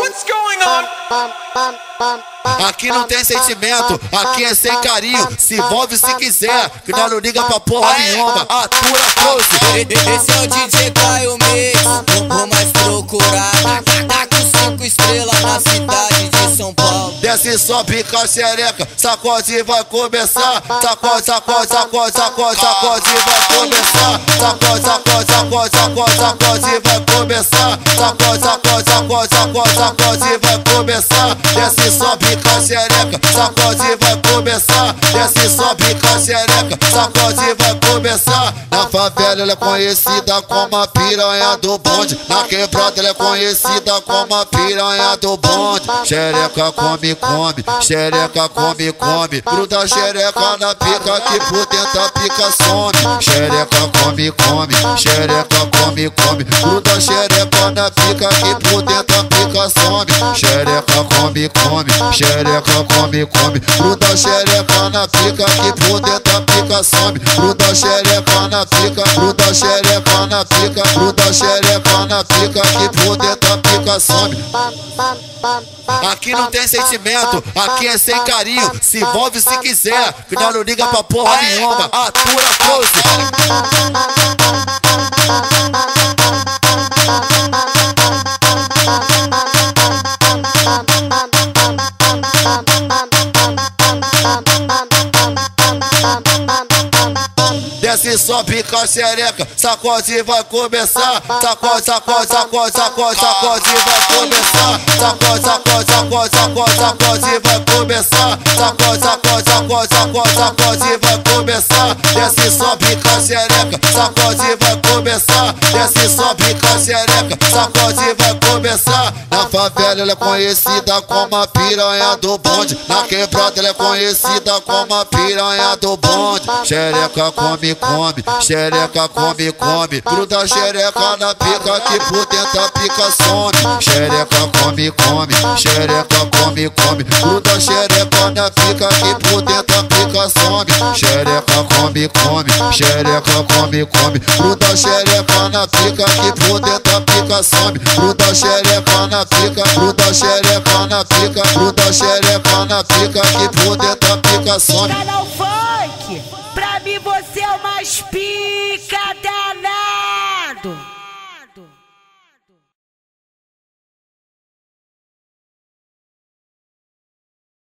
What's going on? Aqui não tem sentimento, aqui é sem carinho. Se envolve se quiser, que nós não liga pra porra nenhuma. Atura close. Esse é o DJ Caio Mix, o mais procurado. Tá com cinco estrelas na cidade de São Paulo. Desce só pica xereca, sacode vai começar. Sacode, sacode, sacode, sacode, sacode vai começar. Sacode, sacode, sacode, sacode, sacode vai começar. Sacode, sacode, sacode, sacode, sacode vai começar. Desce só pica xereca, sacode vai começar. Desce só pica xereca, sacode vai começar. Na favela ela é conhecida como a piranha do bonde. Na quebrada ela é conhecida como a piranha do bonde. Xereca come, come, xereca come, come. Gruda xereca na pica que por dentro a pica some. Xereca come, come, xereca come, come. Gruda xereca na pica que por dentro a some. Xereca come, come, xereca come, come. Gruda xereca na pica que por dentro a pica some. Gruda xereca na pica, gruda xereca na pica, gruda xereca na pica que por dentro a pica some. Aqui não tem sentimento, aqui é sem carinho. Se envolve se quiser, que não liga pra porra nenhuma. Atura close. Desce só pica xereca, sacode vai começar. Sacode, sacode, sacode, sacode, sacode vai começar. Sacode, sacode, sacode, sacode, sacode vai começar. Sacode, sacode, sacode, sacode, sacode vai começar. Desce só pica xereca, sacode vai começar. Desce só pica xereca, sacode vai começar. Na favela ela é conhecida como a piranha do bonde. Na quebrada ela é conhecida como a piranha do bonde. Xereca come, come, xereca come, come. Gruda xereca na pica que por dentro a pica some. Xereca come, come, xereca come, come. Gruda xereca na pica que por dentro a pica some. Xereca come, come, xereca come, come. Gruda xereca na pica que por dentro pica some. Gruda xereca na pica, gruda xereca na pica, gruda xereca na pica que por dentro pica some. Canal Funk, pra mim você é o mais pica danado.